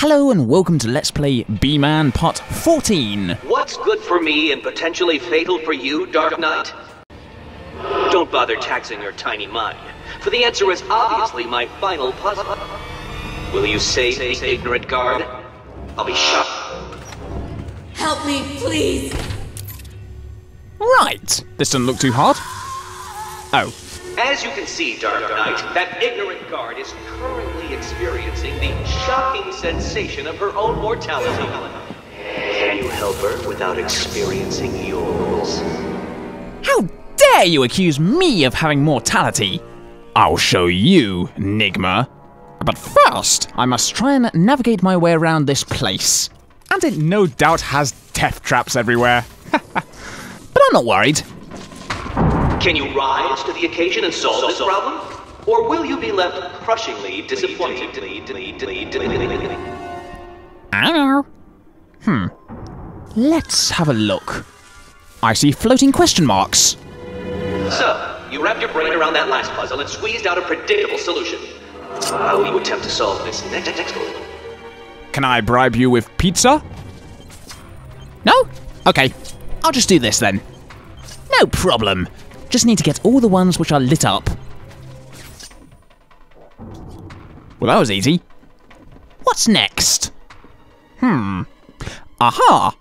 Hello and welcome to Let's Play B-Man Part 14. What's good for me and potentially fatal for you, Dark Knight? Don't bother taxing your tiny mind, for the answer is obviously my final puzzle. Will you save the ignorant guard? I'll be shocked. Help me, please! Right, this doesn't look too hard. Oh, As you can see, Dark Knight, that ignorant guard is currently experiencing the shocking sensation of her own mortality. Can you help her without experiencing yours? how dare you accuse me of having mortality? I'll show you, Nigma. But first, I must try and navigate my way around this place. And it no doubt has death traps everywhere. but I'm not worried. Can you rise to the occasion and solve this problem? Or will you be left crushingly disappointed? Ow. Hmm. Let's have a look. I see floating question marks. So, you wrapped your brain around that last puzzle and squeezed out a predictable solution. How will you attempt to solve this next, next one? Can I bribe you with pizza? No? Okay. I'll just do this then. No problem. Just need to get all the ones which are lit up. Well, that was easy. What's next? Hmm. Aha!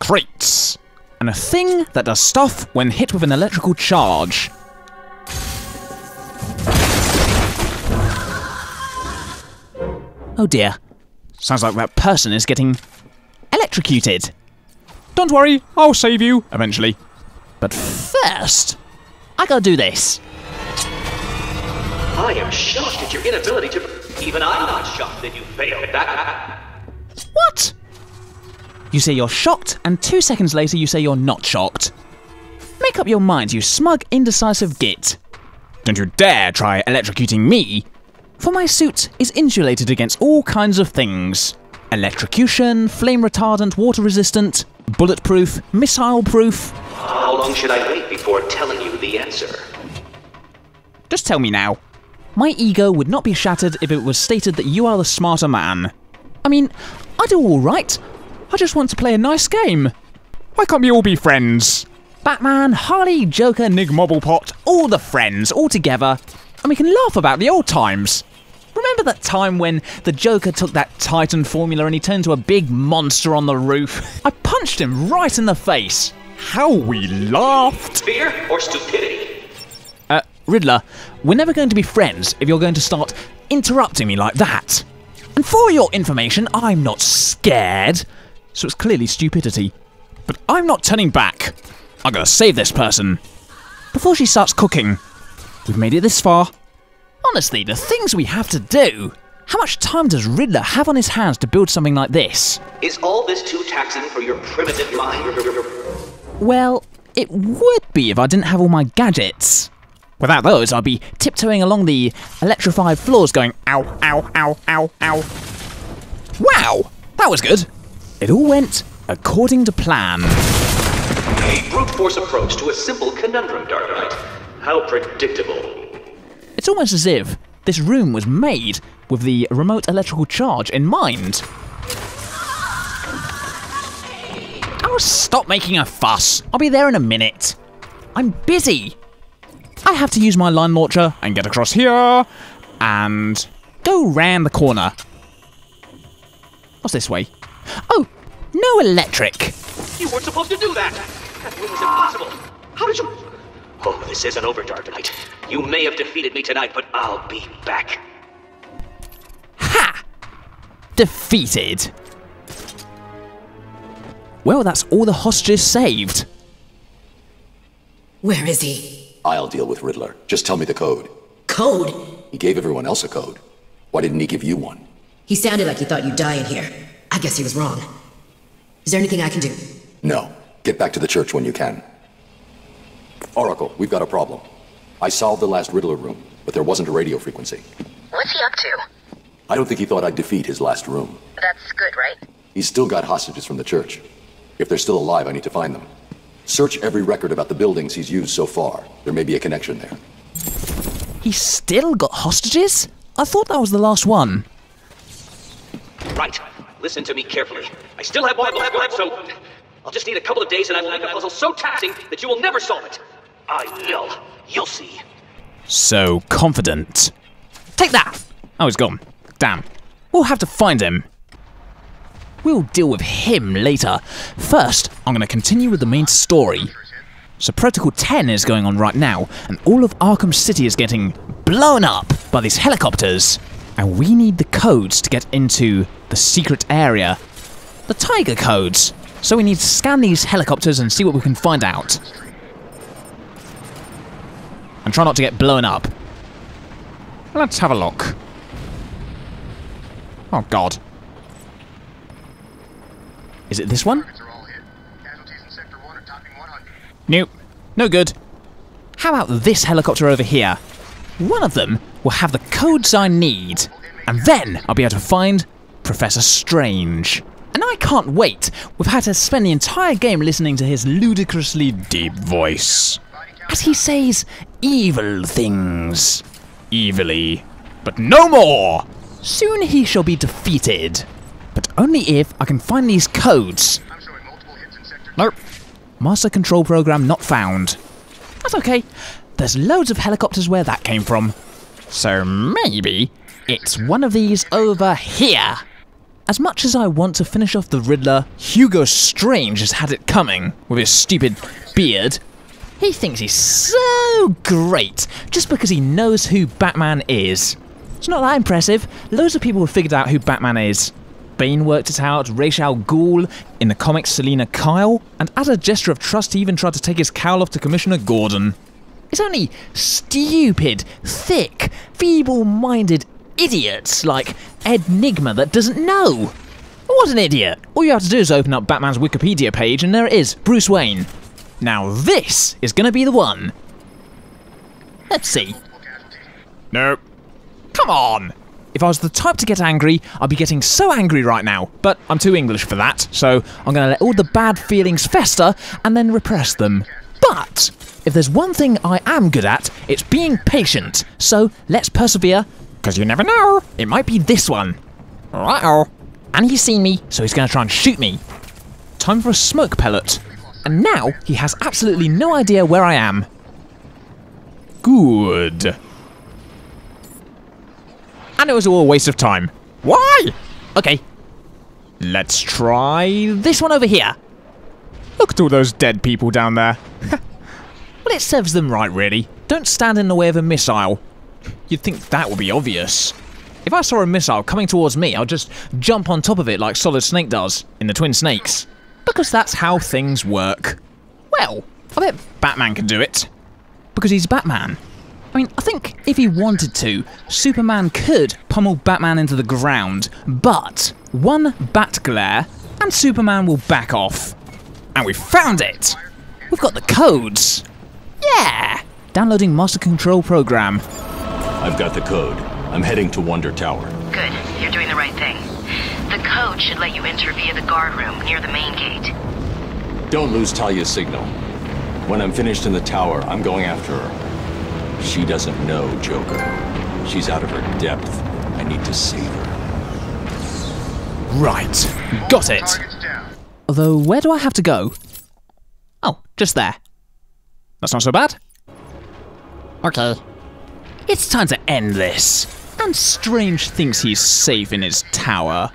Crates. And a thing that does stuff when hit with an electrical charge. Oh dear. Sounds like that person is getting electrocuted. Don't worry, I'll save you eventually. But first, I gotta do this. I am shocked at your inability to. Even I'm not shocked that you failed that. What? You say you're shocked, and two seconds later you say you're not shocked. Make up your mind, you smug, indecisive git. Don't you dare try electrocuting me, for my suit is insulated against all kinds of things electrocution, flame retardant, water resistant, bulletproof, missile proof. How long should I wait before telling you the answer? Just tell me now. My ego would not be shattered if it was stated that you are the smarter man. I mean, I do alright. I just want to play a nice game. Why can't we all be friends? Batman, Harley, Joker, Nig Mobblepot, all the friends, all together, and we can laugh about the old times. Remember that time when the Joker took that Titan formula and he turned to a big monster on the roof? I punched him right in the face. How we laughed! Fear or stupidity? Uh, Riddler, we're never going to be friends if you're going to start interrupting me like that. And for your information, I'm not scared. So it's clearly stupidity. But I'm not turning back. I'm gonna save this person. Before she starts cooking. We've made it this far. Honestly, the things we have to do. How much time does Riddler have on his hands to build something like this? Is all this too taxing for your primitive mind? Well, it would be if I didn't have all my gadgets. Without those, I'd be tiptoeing along the electrified floors going ow, ow, ow, ow, ow. Wow! That was good. It all went according to plan. A brute force approach to a simple conundrum, Dark Knight. How predictable. It's almost as if this room was made with the remote electrical charge in mind. Oh, stop making a fuss. I'll be there in a minute. I'm busy. I have to use my line launcher and get across here and go round the corner. What's this way? Oh, no electric. You weren't supposed to do that! That was impossible! How did you. Oh, this isn't over, Dark Knight. You may have defeated me tonight, but I'll be back. Ha! Defeated. Well, that's all the hostages saved. Where is he? I'll deal with Riddler. Just tell me the code. Code? He gave everyone else a code. Why didn't he give you one? He sounded like he thought you'd die in here. I guess he was wrong. Is there anything I can do? No. Get back to the church when you can. Oracle, we've got a problem. I solved the last Riddler room, but there wasn't a radio frequency. What's he up to? I don't think he thought I'd defeat his last room. That's good, right? He's still got hostages from the church. If they're still alive, I need to find them. Search every record about the buildings he's used so far. There may be a connection there. He's still got hostages? I thought that was the last one. Right. Listen to me carefully. I still have more left, so I'll just need a couple of days, and I'll make the puzzle so taxing that you will never solve it. I will. You'll see. So confident. Take that! Oh, he's gone. Damn. We'll have to find him. We'll deal with him later. First, I'm going to continue with the main story. So Protocol 10 is going on right now, and all of Arkham City is getting blown up by these helicopters. And we need the codes to get into the secret area. The Tiger codes. So we need to scan these helicopters and see what we can find out. And try not to get blown up. Let's have a look. Oh god. Is it this one? Nope. No good. How about this helicopter over here? One of them will have the codes I need. And then I'll be able to find Professor Strange. And I can't wait. We've had to spend the entire game listening to his ludicrously deep voice. As he says evil things. Evilly. But no more! Soon he shall be defeated. But only if I can find these codes. Nope. Master control program not found. That's okay. There's loads of helicopters where that came from. So maybe it's one of these over here. As much as I want to finish off the Riddler, Hugo Strange has had it coming with his stupid beard. He thinks he's so great just because he knows who Batman is. It's not that impressive. Loads of people have figured out who Batman is. Bane worked it out, Ra's al in the comics Selina Kyle, and as a gesture of trust he even tried to take his cowl off to Commissioner Gordon. It's only stupid, thick, feeble-minded idiots like Ed Nigma that doesn't know. What an idiot! All you have to do is open up Batman's Wikipedia page and there it is, Bruce Wayne. Now this is gonna be the one. Let's see. Nope. Come on! If I was the type to get angry, I'd be getting so angry right now. But I'm too English for that, so I'm going to let all the bad feelings fester and then repress them. But if there's one thing I am good at, it's being patient. So let's persevere, because you never know. It might be this one. Uh-oh. And he's seen me, so he's going to try and shoot me. Time for a smoke pellet. And now he has absolutely no idea where I am. Good. And it was all a waste of time. Why? Okay. Let's try this one over here. Look at all those dead people down there. well, it serves them right, really. Don't stand in the way of a missile. You'd think that would be obvious. If I saw a missile coming towards me, I'd just jump on top of it like Solid Snake does in the Twin Snakes. Because that's how things work. Well, I bet Batman can do it. Because he's Batman. I mean, I think if he wanted to, Superman could pummel Batman into the ground, but one bat glare and Superman will back off. And we found it! We've got the codes! Yeah! Downloading Master Control Program. I've got the code. I'm heading to Wonder Tower. Good. You're doing the right thing. The code should let you enter via the guard room near the main gate. Don't lose Talia's signal. When I'm finished in the tower, I'm going after her. She doesn't know Joker. She's out of her depth. I need to save her. Right. Got it. Although, where do I have to go? Oh, just there. That's not so bad. Okay. It's time to end this. And Strange thinks he's safe in his tower.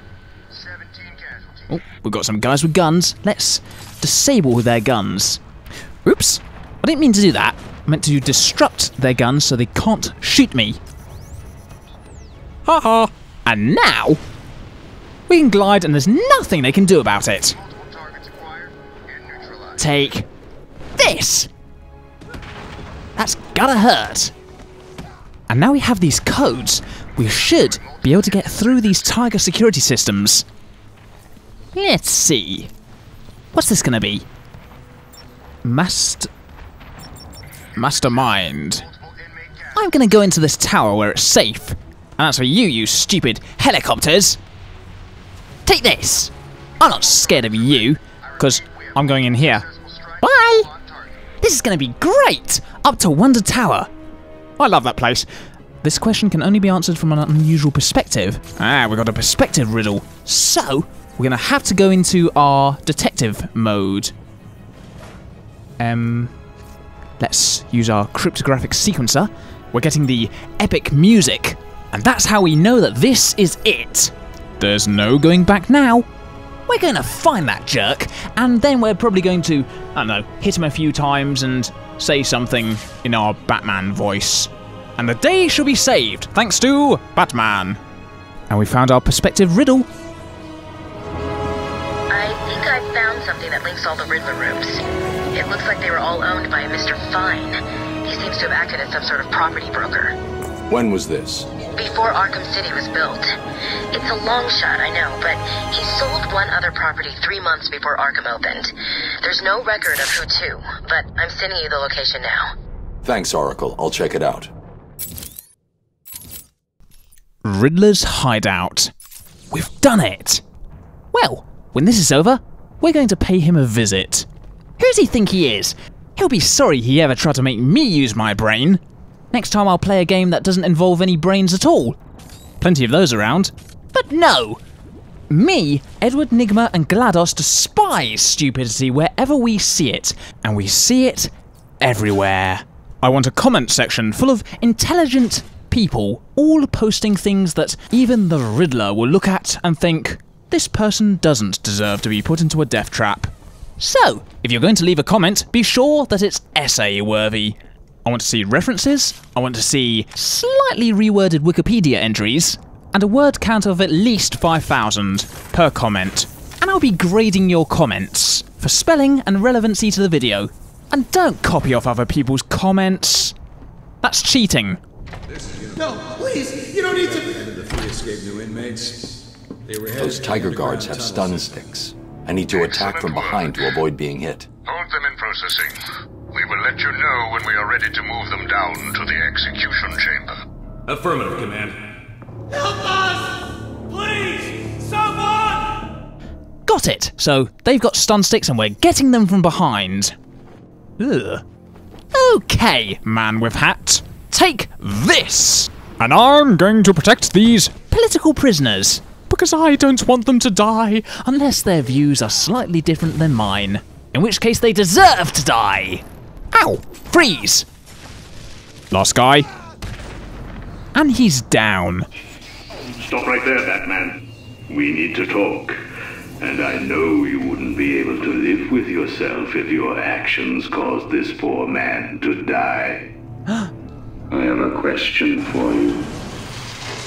Oh, we've got some guys with guns. Let's disable their guns. Oops. I didn't mean to do that. I meant to disrupt their guns so they can't shoot me. Ha ha. And now, we can glide and there's nothing they can do about it. Take this. That's gotta hurt. And now we have these codes, we should be able to get through these Tiger security systems. Let's see. What's this gonna be? Mast... Mastermind. I'm gonna go into this tower where it's safe. And that's for you, you stupid helicopters. Take this. I'm not scared of you, because I'm going in here. Bye! This is gonna be great! Up to Wonder Tower. I love that place. This question can only be answered from an unusual perspective. Ah, we got a perspective riddle. So, we're gonna have to go into our detective mode. Um, let's use our cryptographic sequencer. We're getting the epic music, and that's how we know that this is it. There's no going back now. We're going to find that jerk, and then we're probably going to, I don't know, hit him a few times and say something in our Batman voice. And the day shall be saved, thanks to Batman. And we found our perspective riddle. Something all the Riddler rooms. It looks like they were all owned by a Mr. Fine. He seems to have acted as some sort of property broker. When was this? Before Arkham City was built. It's a long shot, I know, but he sold one other property three months before Arkham opened. There's no record of who to, but I'm sending you the location now. Thanks, Oracle. I'll check it out. Riddler's hideout. We've done it! Well, when this is over, we're going to pay him a visit. Who does he think he is? He'll be sorry he ever tried to make me use my brain. Next time I'll play a game that doesn't involve any brains at all. Plenty of those around. But no! Me, Edward Nigma, and GLaDOS despise stupidity wherever we see it, and we see it everywhere. I want a comment section full of intelligent people, all posting things that even the Riddler will look at and think, this person doesn't deserve to be put into a death trap. So, if you're going to leave a comment, be sure that it's essay worthy. I want to see references, I want to see slightly reworded Wikipedia entries, and a word count of at least 5,000 per comment. And I'll be grading your comments for spelling and relevancy to the video. And don't copy off other people's comments. That's cheating. No, please, you don't need to. The three escaped new inmates. They were Those Tiger Guards have stun sticks. I need to attack from behind to avoid being hit. Hold them in processing. We will let you know when we are ready to move them down to the execution chamber. Affirmative, Command. Help us! Please! Someone! Got it! So they've got stun sticks and we're getting them from behind. Ugh. Okay, man with hat. Take this! And I'm going to protect these political prisoners. Because I don't want them to die unless their views are slightly different than mine. In which case they deserve to die! Ow! Freeze! Last guy. And he's down. Stop right there, Batman. We need to talk. And I know you wouldn't be able to live with yourself if your actions caused this poor man to die. I have a question for you.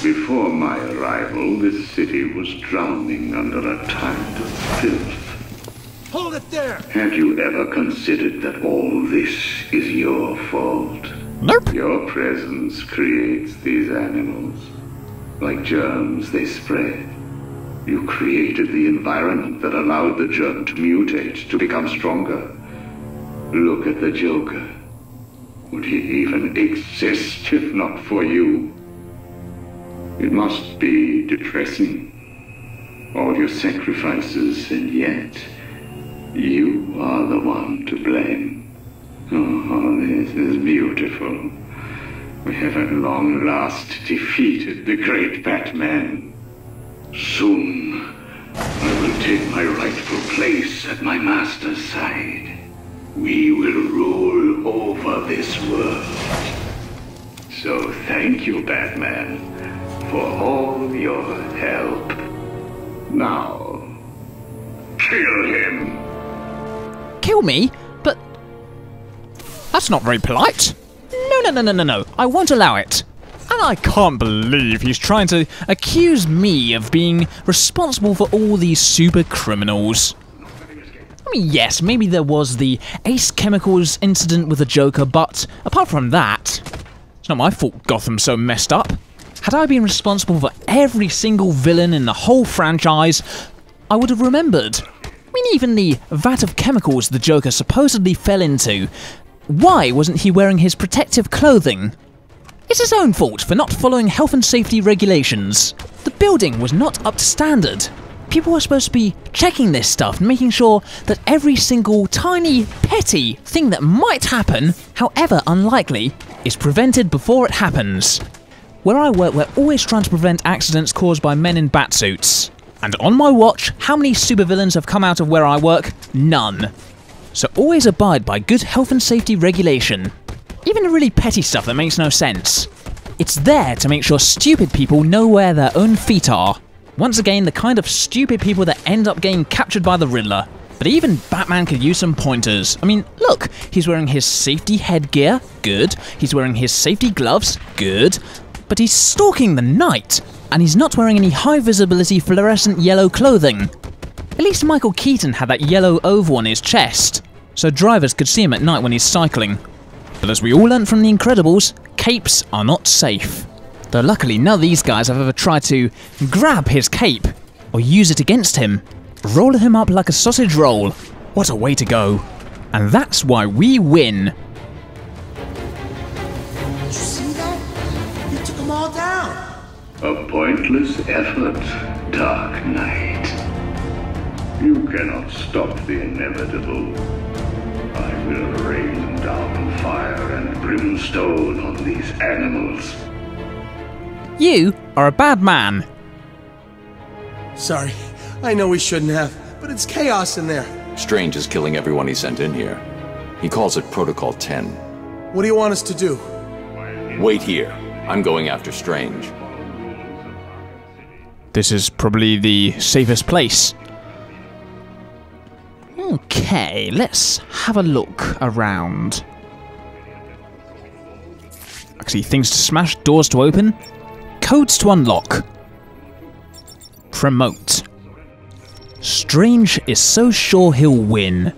Before my arrival, this city was drowning under a tide of filth. Hold it there! Have you ever considered that all this is your fault? Nope. Your presence creates these animals. Like germs, they spread. You created the environment that allowed the germ to mutate, to become stronger. Look at the Joker. Would he even exist if not for you? It must be depressing. All your sacrifices, and yet you are the one to blame. Oh, oh, this is beautiful. We have at long last defeated the great Batman. Soon, I will take my rightful place at my master's side. We will rule over this world. So thank you, Batman, for all your help. Now, kill him. Kill me? But. That's not very polite. No, no, no, no, no, no. I won't allow it. And I can't believe he's trying to accuse me of being responsible for all these super criminals. I mean, yes, maybe there was the Ace Chemicals incident with the Joker, but apart from that, it's not my fault Gotham's so messed up. Had I been responsible for every single villain in the whole franchise, I would have remembered. I mean, even the vat of chemicals the Joker supposedly fell into. Why wasn't he wearing his protective clothing? It's his own fault for not following health and safety regulations. The building was not up to standard. People were supposed to be checking this stuff and making sure that every single tiny, petty thing that might happen, however unlikely, is prevented before it happens. Where I work, we're always trying to prevent accidents caused by men in batsuits. And on my watch, how many supervillains have come out of where I work? None. So always abide by good health and safety regulation. Even the really petty stuff that makes no sense. It's there to make sure stupid people know where their own feet are. Once again, the kind of stupid people that end up getting captured by the Riddler. But even Batman could use some pointers. I mean, look, he's wearing his safety headgear, good. He's wearing his safety gloves, good. But he's stalking the night, and he's not wearing any high visibility fluorescent yellow clothing. At least Michael Keaton had that yellow oval on his chest, so drivers could see him at night when he's cycling. But as we all learnt from The Incredibles, capes are not safe. Though luckily none of these guys have ever tried to grab his cape or use it against him. Roll him up like a sausage roll. What a way to go. And that's why we win. A pointless effort, Dark Knight. You cannot stop the inevitable. I will rain down fire and brimstone on these animals. You are a bad man. Sorry. I know we shouldn't have, but it's chaos in there. Strange is killing everyone he sent in here. He calls it Protocol 10. What do you want us to do? Wait here. I'm going after Strange. This is probably the safest place. Okay, let's have a look around. See things to smash, doors to open, codes to unlock. Promote. Strange is so sure he'll win.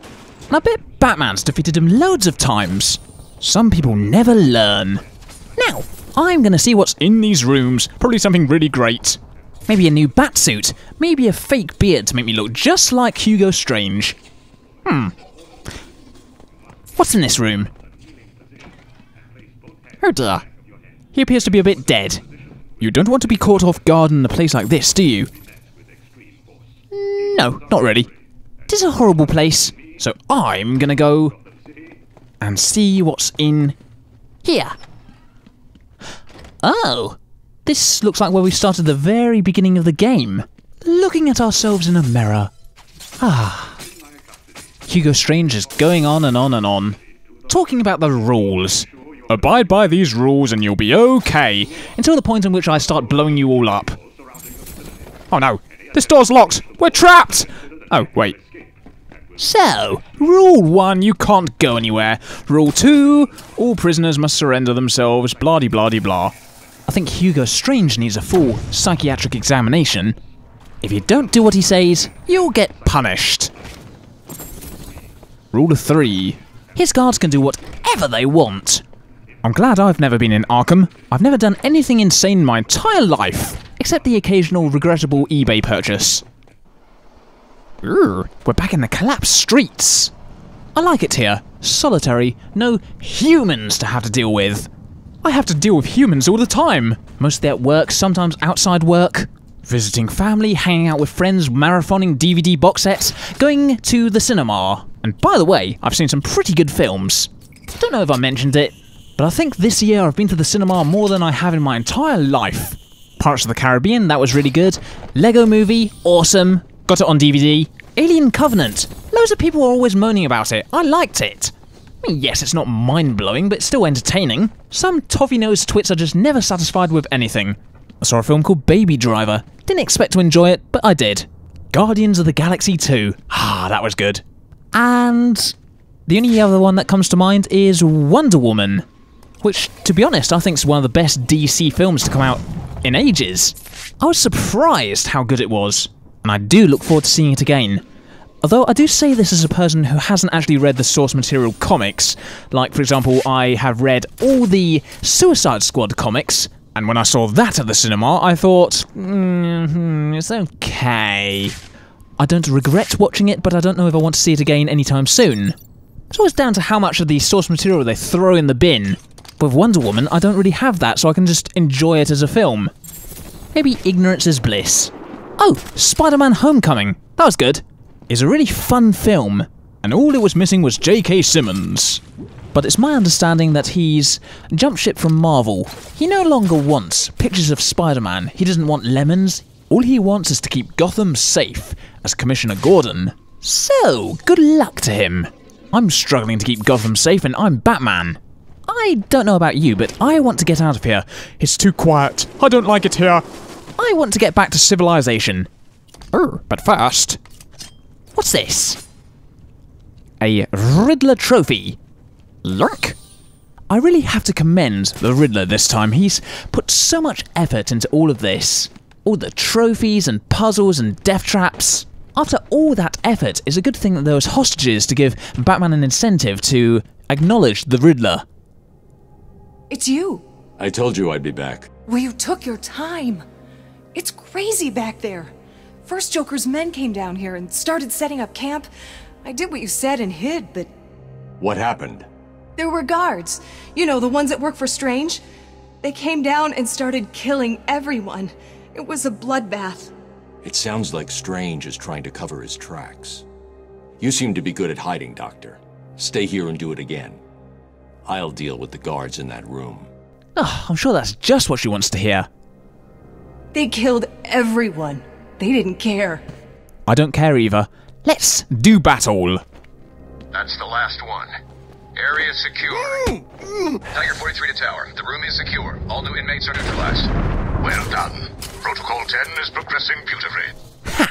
I bet Batman's defeated him loads of times. Some people never learn. Now, I'm gonna see what's in these rooms. Probably something really great. Maybe a new batsuit. Maybe a fake beard to make me look just like Hugo Strange. Hmm. What's in this room? Oh dear. He appears to be a bit dead. You don't want to be caught off guard in a place like this, do you? No, not really. It is a horrible place, so I'm gonna go and see what's in here. Oh, this looks like where we started the very beginning of the game. Looking at ourselves in a mirror. Ah. Hugo Strange is going on and on and on, talking about the rules. Abide by these rules and you'll be okay, until the point in which I start blowing you all up. Oh no, this door's locked! We're trapped! Oh, wait. So, Rule 1, you can't go anywhere. Rule 2, all prisoners must surrender themselves, blah de blah de blah. I think Hugo Strange needs a full psychiatric examination. If you don't do what he says, you'll get punished. Rule of 3, his guards can do whatever they want. I'm glad I've never been in Arkham. I've never done anything insane in my entire life, except the occasional regrettable eBay purchase. Urgh, we're back in the collapsed streets. I like it here. Solitary, no humans to have to deal with. I have to deal with humans all the time. Mostly at work, sometimes outside work. Visiting family, hanging out with friends, marathoning DVD box sets, going to the cinema. And by the way, I've seen some pretty good films. Don't know if I mentioned it, but I think this year I've been to the cinema more than I have in my entire life. Pirates of the Caribbean, that was really good. Lego Movie, awesome. Got it on DVD. Alien Covenant. Loads of people are always moaning about it. I liked it. I mean, yes, it's not mind blowing, but still entertaining. Some toffee nosed twits are just never satisfied with anything. I saw a film called Baby Driver. Didn't expect to enjoy it, but I did. Guardians of the Galaxy 2. Ah, that was good. And the only other one that comes to mind is Wonder Woman, which, to be honest, I think is one of the best DC films to come out in ages. I was surprised how good it was, and I do look forward to seeing it again. Although I do say this as a person who hasn't actually read the source material comics. Like, for example, I have read all the Suicide Squad comics, and when I saw that at the cinema, I thought, mm, it's okay. I don't regret watching it, but I don't know if I want to see it again anytime soon. It's always down to how much of the source material they throw in the bin. With Wonder Woman, I don't really have that, so I can just enjoy it as a film. Maybe ignorance is bliss. Oh, Spider Man Homecoming. That was good. It's a really fun film, and all it was missing was J.K. Simmons. but it's my understanding that he's jumped ship from Marvel. He no longer wants pictures of Spider Man, he doesn't want lemons. All he wants is to keep Gotham safe as Commissioner Gordon. So, good luck to him. I'm struggling to keep Gotham safe and I'm Batman. I don't know about you, but I want to get out of here. It's too quiet. I don't like it here. I want to get back to civilization. Oh, but first. What's this? A Riddler trophy. Lurk? I really have to commend the Riddler this time. He's put so much effort into all of this. All the trophies and puzzles and death traps. After all that effort, it's a good thing that there was hostages to give Batman an incentive to acknowledge the Riddler. It's you. I told you I'd be back. Well, you took your time. It's crazy back there. First Joker's men came down here and started setting up camp. I did what you said and hid, but What happened? there were guards. You know, the ones that work for Strange. They came down and started killing everyone. It was a bloodbath. It sounds like Strange is trying to cover his tracks. You seem to be good at hiding, Doctor. Stay here and do it again. I'll deal with the guards in that room. Oh, I'm sure that's just what she wants to hear. They killed everyone. They didn't care. I don't care either. Let's do battle. That's the last one. Area secure. Tiger 43 to tower. The room is secure. All new inmates are neutralized. Well done. Protocol 10 is progressing beautifully.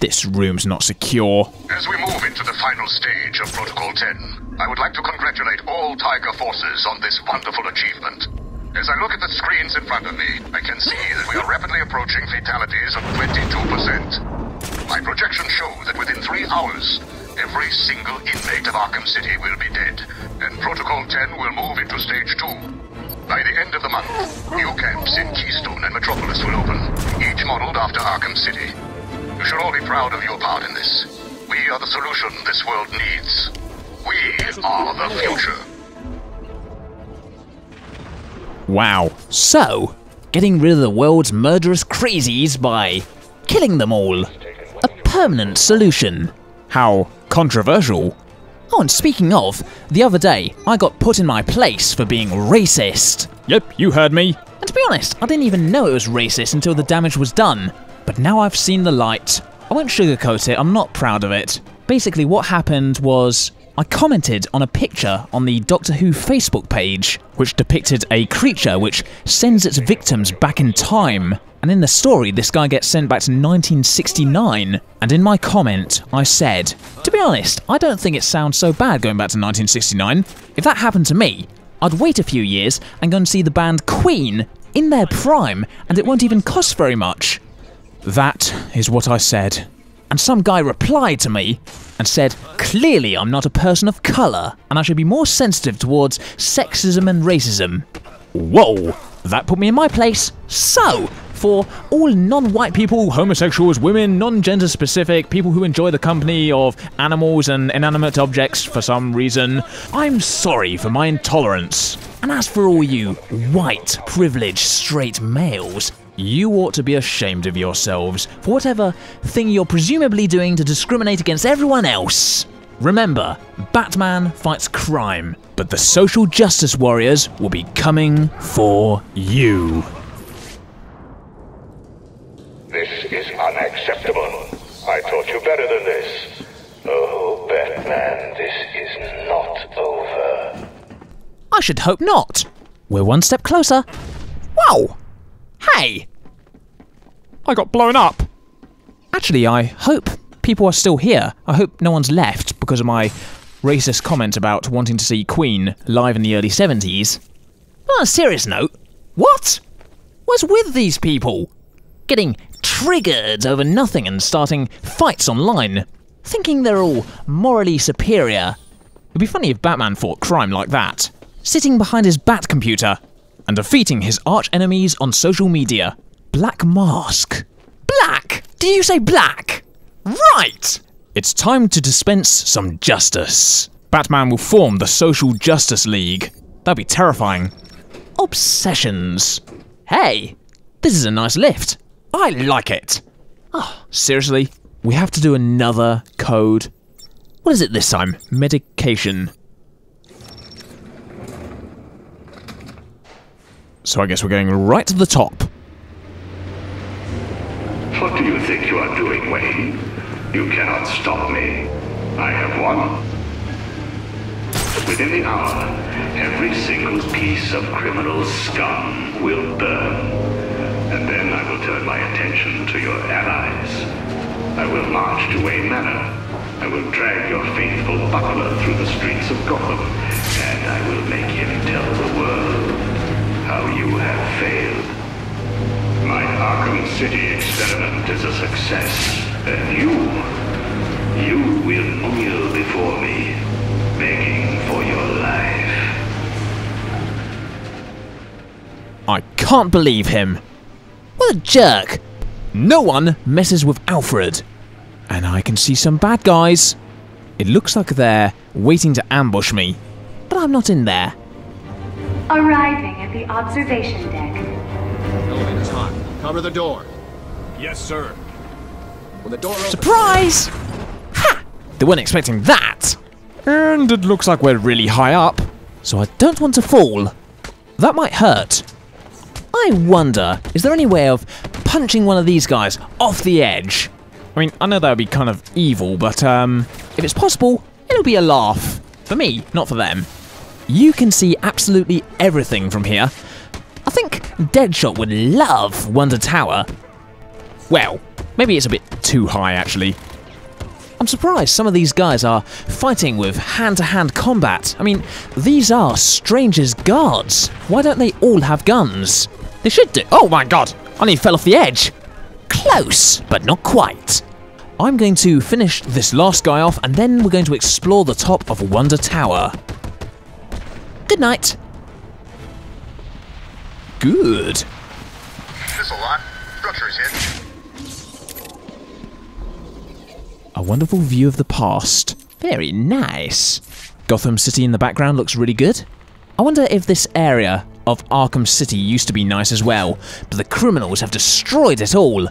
This room's not secure. As we move into the final stage of Protocol 10, I would like to congratulate all Tiger forces on this wonderful achievement. As I look at the screens in front of me, I can see that we are rapidly approaching fatalities of 22%. My projections show that within three hours, every single inmate of Arkham City will be dead, and Protocol 10 will move into Stage 2. By the end of the month, new camps in Keystone and Metropolis will open, each modeled after Arkham City. You should all be proud of your part in this. We are the solution this world needs. We are the future. Wow. So, getting rid of the world's murderous crazies by killing them all. A permanent solution. How controversial. Oh, and speaking of, the other day, I got put in my place for being racist. Yep, you heard me. And to be honest, I didn't even know it was racist until the damage was done. But now I've seen the light. I won't sugarcoat it, I'm not proud of it. Basically, what happened was I commented on a picture on the Doctor Who Facebook page, which depicted a creature which sends its victims back in time. And in the story, this guy gets sent back to 1969. And in my comment, I said, To be honest, I don't think it sounds so bad going back to 1969. If that happened to me, I'd wait a few years and go and see the band Queen in their prime, and it won't even cost very much. That is what I said. And some guy replied to me and said, Clearly I'm not a person of colour, and I should be more sensitive towards sexism and racism. Whoa, that put me in my place. So, for all non white people, homosexuals, women, non gender specific, people who enjoy the company of animals and inanimate objects for some reason, I'm sorry for my intolerance. And as for all you white, privileged, straight males, you ought to be ashamed of yourselves for whatever thing you're presumably doing to discriminate against everyone else. Remember, Batman fights crime, but the social justice warriors will be coming for you. This is unacceptable. I taught you better than this. Oh, Batman, this is not over. I should hope not. We're one step closer. Whoa! Hey! I got blown up. Actually, I hope people are still here. I hope no one's left because of my racist comment about wanting to see Queen live in the early 70s. On a serious note, what? What's with these people? Getting triggered over nothing and starting fights online, thinking they're all morally superior. It'd be funny if Batman fought crime like that, sitting behind his bat computer and defeating his arch enemies on social media. Black Mask. Black! Do you say black? Right! It's time to dispense some justice. Batman will form the Social Justice League. That'd be terrifying. Obsessions. Hey, this is a nice lift. I like it. Oh, seriously? We have to do another code? What is it this time? Medication. So I guess we're going right to the top. What do you think you are doing, Wayne? You cannot stop me. I have won. Within the hour, every single piece of criminal scum will burn. And then I will turn my attention to your allies. I will march to Wayne Manor. I will drag your faithful buckler through the streets of Gotham, and I will make him tell the world how you have failed. My Arkham City experiment is a success, and you, you will kneel before me, begging for your life. I can't believe him. What a jerk. No one messes with Alfred. And I can see some bad guys. It looks like they're waiting to ambush me. But I'm not in there. Arriving at the observation deck. Elevator's hot. Cover the door. Yes, sir. When the door opens... Surprise! Ha! They weren't expecting that. And it looks like we're really high up. So I don't want to fall. That might hurt. I wonder, is there any way of punching one of these guys off the edge? I mean, I know that would be kind of evil, but um, if it's possible, it'll be a laugh. For me, not for them. You can see absolutely everything from here. I think Deadshot would love Wonder Tower. Well, maybe it's a bit too high, actually. I'm surprised some of these guys are fighting with hand-to-hand combat. I mean, these are Strange's guards. Why don't they all have guns? They should do. Oh my god, I nearly fell off the edge. Close, but not quite. I'm going to finish this last guy off and then we're going to explore the top of Wonder Tower. Good night. Good. This a lot. Structure's hit. A wonderful view of the past. Very nice. Gotham City in the background looks really good. I wonder if this area of Arkham City used to be nice as well, but the criminals have destroyed it all.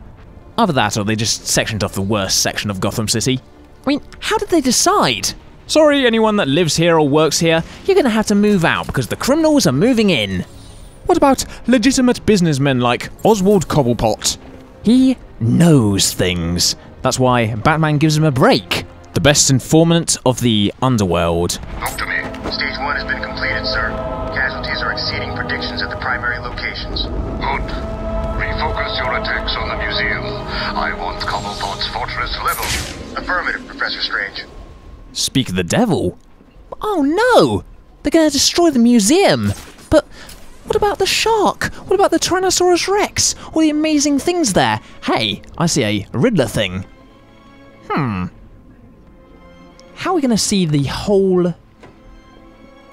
Either that or they just sectioned off the worst section of Gotham City. I mean, how did they decide? Sorry, anyone that lives here or works here, you're gonna have to move out because the criminals are moving in. What about legitimate businessmen like Oswald Cobblepot? He knows things. That's why Batman gives him a break. The best informant of the underworld. Talk to me. Stage one has been completed, sir. Casualties are exceeding predictions at the primary locations. Good. Refocus your attacks on the museum. I want Cobblepot's fortress level. Affirmative, Professor Strange. Speak of the devil? Oh no! They're gonna destroy the museum! But what about the shark? What about the Tyrannosaurus Rex? All the amazing things there? Hey, I see a Riddler thing. Hmm. How are we gonna see the whole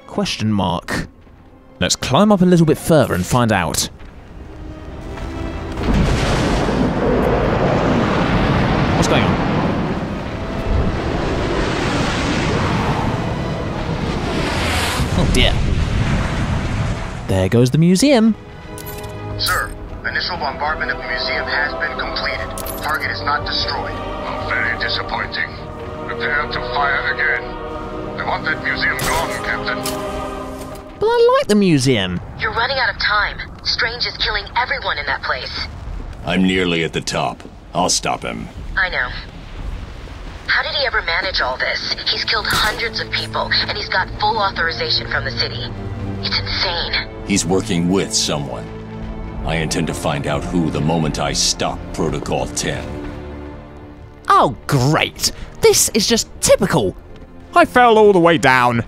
question mark? Let's climb up a little bit further and find out. What's going on? Oh dear. There goes the museum. Sir, initial bombardment of the museum has been completed. Target is not destroyed. Oh, very disappointing. Prepare to fire again. I want that museum gone, Captain. But I like the museum. You're running out of time. Strange is killing everyone in that place. I'm nearly at the top. I'll stop him. I know. How did he ever manage all this? He's killed hundreds of people, and he's got full authorization from the city. It's insane. He's working with someone. I intend to find out who the moment I stop Protocol 10. Oh, great. This is just typical. I fell all the way down.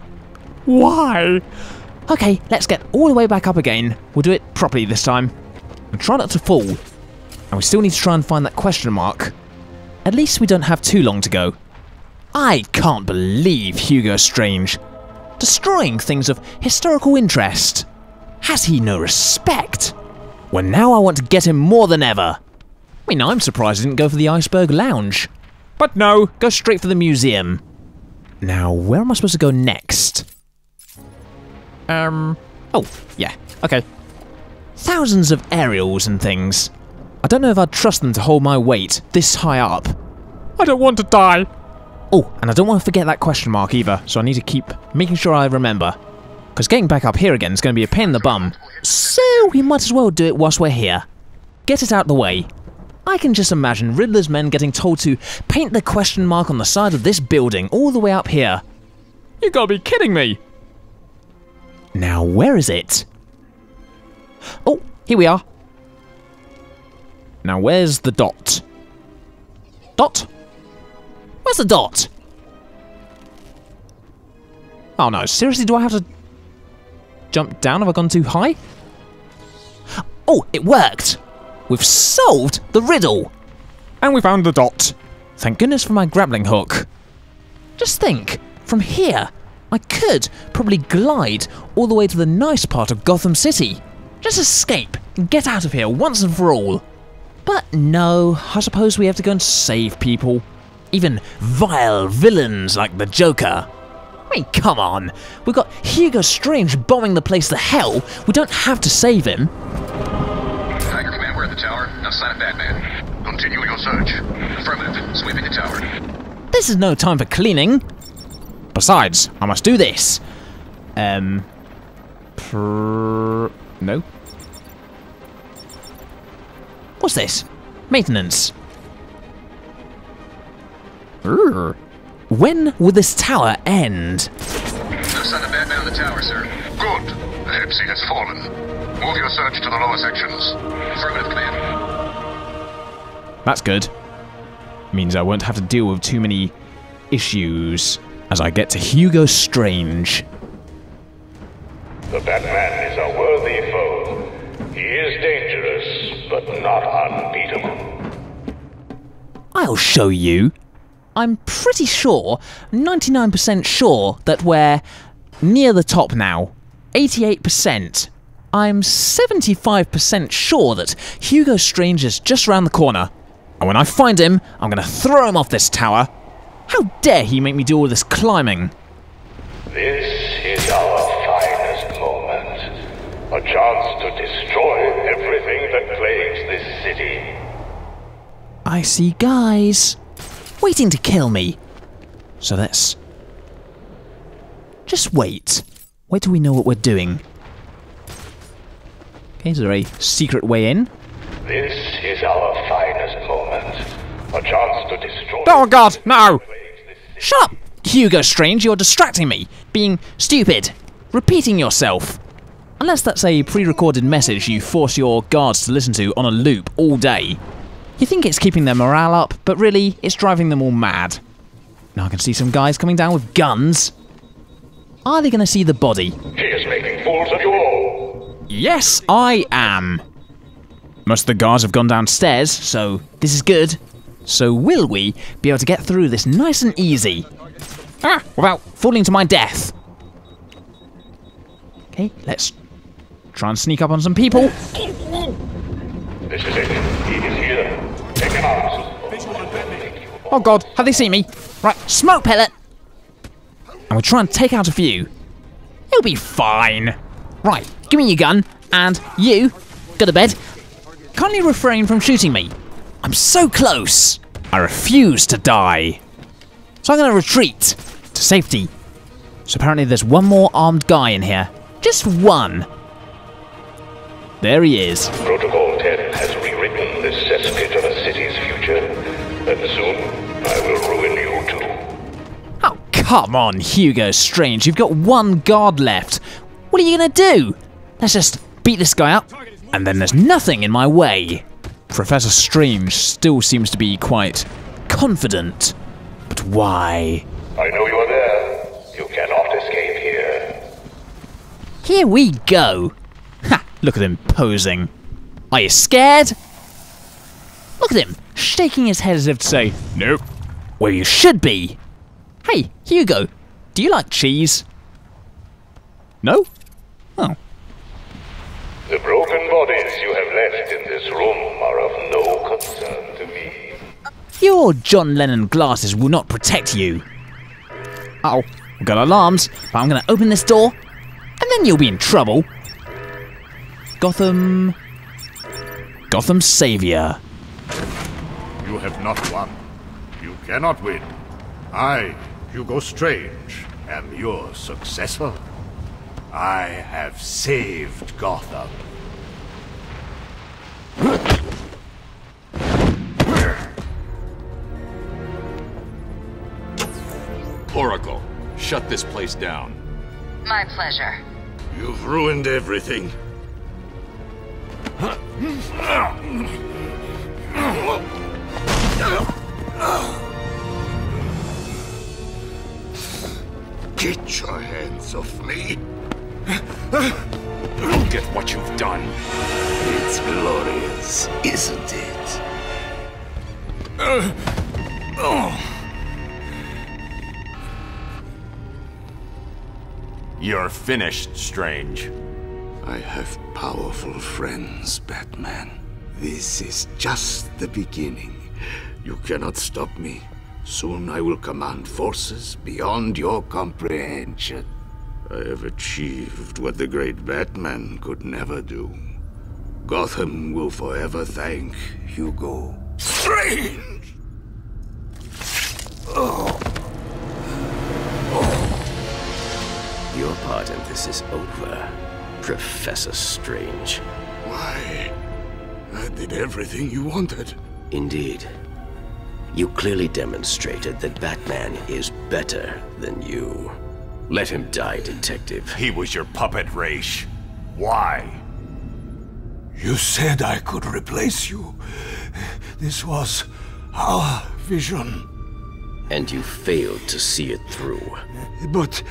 Why? Okay, let's get all the way back up again. We'll do it properly this time. And try not to fall. And we still need to try and find that question mark. At least we don't have too long to go. I can't believe Hugo Strange. Destroying things of historical interest. Has he no respect? Well, now I want to get him more than ever. I mean, I'm surprised he didn't go for the Iceberg Lounge. But no, go straight for the museum. Now, where am I supposed to go next? Um, oh, yeah, okay. Thousands of aerials and things. I don't know if I'd trust them to hold my weight this high up. I don't want to die. Oh, and I don't want to forget that question mark either, so I need to keep making sure I remember. Because getting back up here again is going to be a pain in the bum. So we might as well do it whilst we're here. Get it out of the way. I can just imagine Riddler's men getting told to paint the question mark on the side of this building all the way up here. You gotta be kidding me! Now, where is it? Oh, here we are. Now, where's the dot? Dot? Where's the dot? Oh no, seriously, do I have to jump down? Have I gone too high? Oh, it worked! We've solved the riddle! And we found the dot. Thank goodness for my grappling hook. Just think, from here, I could probably glide all the way to the nice part of Gotham City. Just escape and get out of here once and for all. But no, I suppose we have to go and save people. Even vile villains like the Joker. I mean, come on. We've got Hugo Strange bombing the place to hell. We don't have to save him. TYGER Command, we're at the tower. No sign of Batman. Continue your search. Affirmative. Sweeping the tower. This is no time for cleaning. Besides, I must do this. Um. No. What's this? Maintenance. Urgh. When will this tower end? No sign of Batman on the tower, sir. Good. The Hepsy has fallen. Move your search to the lower sections. Affirmative, Command. That's good. Means I won't have to deal with too many issues as I get to Hugo Strange. The Batman is a worthy foe. He is dangerous, but not unbeatable. I'll show you. I'm pretty sure, 99% sure, that we're near the top now. 88%. I'm 75% sure that Hugo Strange is just round the corner. And when I find him, I'm going to throw him off this tower. How dare he make me do all this climbing? This is our finest moment. A chance to destroy everything that plagues this city. I see guys waiting to kill me. So let's just wait. Wait till we know what we're doing. Okay, is there a secret way in? This is our finest moment. A chance to destroy. Oh god, no! Shut up, Hugo Strange, you're distracting me. Being stupid. Repeating yourself. Unless that's a pre-recorded message you force your guards to listen to on a loop all day. You think it's keeping their morale up, but really, it's driving them all mad. Now I can see some guys coming down with guns. Are they going to see the body? He is making fools of you all. Yes, I am. Most of the guards have gone downstairs, so this is good. So will we be able to get through this nice and easy? Ah, without falling to my death. Okay, let's try and sneak up on some people. This is it. He is here. Oh god, have they seen me? Right, smoke pellet! And we'll try and take out a few. It'll be fine. Right, give me your gun, and you, go to bed. Kindly refrain from shooting me. I'm so close. I refuse to die. So I'm going to retreat to safety. So apparently there's one more armed guy in here. Just one. There he is. Protocol come on, Hugo Strange. You've got one guard left. What are you going to do? Let's just beat this guy up, and then there's nothing in my way. Professor Strange still seems to be quite confident. But why? I know you are there. You cannot escape here. Here we go. Ha! Look at him posing. Are you scared? Look at him, shaking his head as if to say, Nope. Well, you should be. Hey, Hugo, do you like cheese? No? Oh. The broken bodies you have left in this room are of no concern to me. Your John Lennon glasses will not protect you. Uh oh, we've got alarms, but I'm gonna open this door, and then you'll be in trouble. Gotham. Gotham Savior. You have not won. You cannot win. I, Hugo Strange, am your successor. I have saved Gotham. Oracle, shut this place down. My pleasure. You've ruined everything. Get your hands off me. Look at what you've done. It's glorious, isn't it? You're finished, Strange. I have powerful friends, Batman. This is just the beginning. You cannot stop me. Soon I will command forces beyond your comprehension. I have achieved what the great Batman could never do. Gotham will forever thank Hugo. Strange! Oh. oh. Your part in this is over, Professor Strange. Why? I did everything you wanted. Indeed. You clearly demonstrated that Batman is better than you. Let him die, Detective. He was your puppet, Ra's. Why? You said I could replace you. This was our vision. And you failed to see it through. But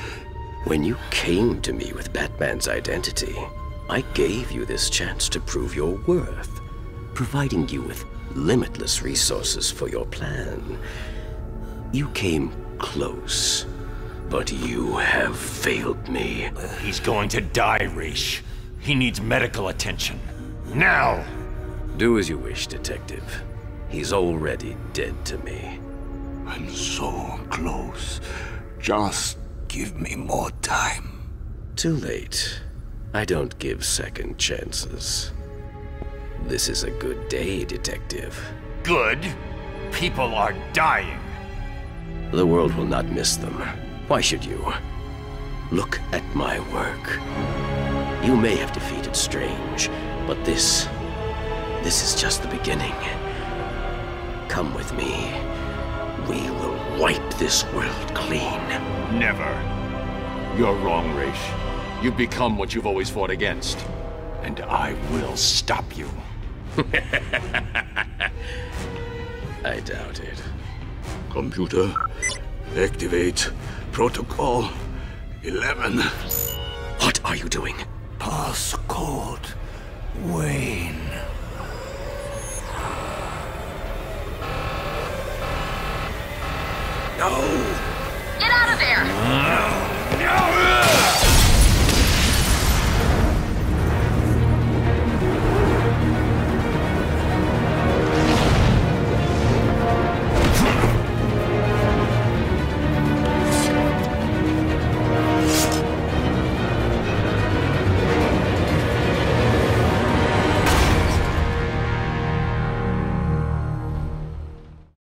when you came to me with Batman's identity, I gave you this chance to prove your worth, providing you with limitless resources for your plan. You came close, but you have failed me. He's going to die, Ra's. He needs medical attention. Now! Do as you wish, Detective. He's already dead to me. I'm so close. Just give me more time. Too late. I don't give second chances. This is a good day, Detective. Good? People are dying. The world will not miss them. Why should you? Look at my work. You may have defeated Strange, but this... This is just the beginning. Come with me. We will wipe this world clean. Never. You're wrong, Ra's. You've become what you've always fought against. And I will stop you. I doubt it. Computer, activate Protocol 11. What are you doing? Passcode Wayne. No! Get out of there! No!